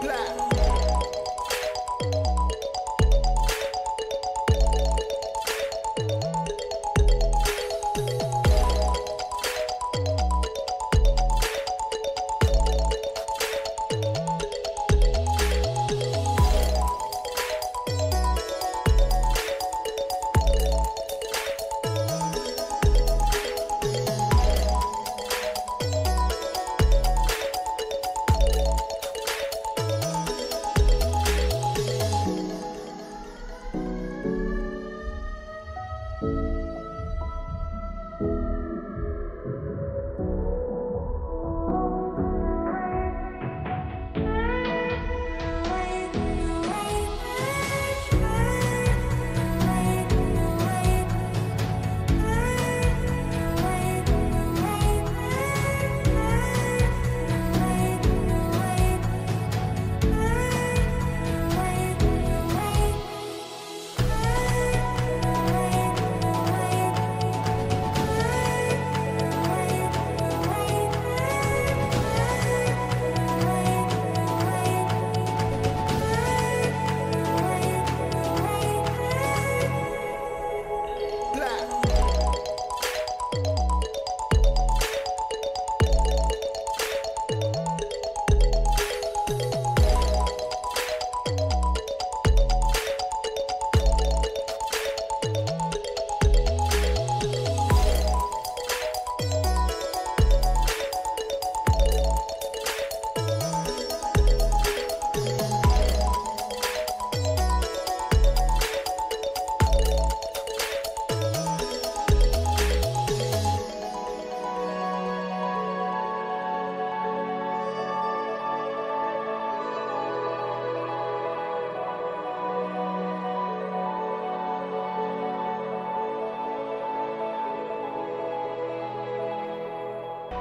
black.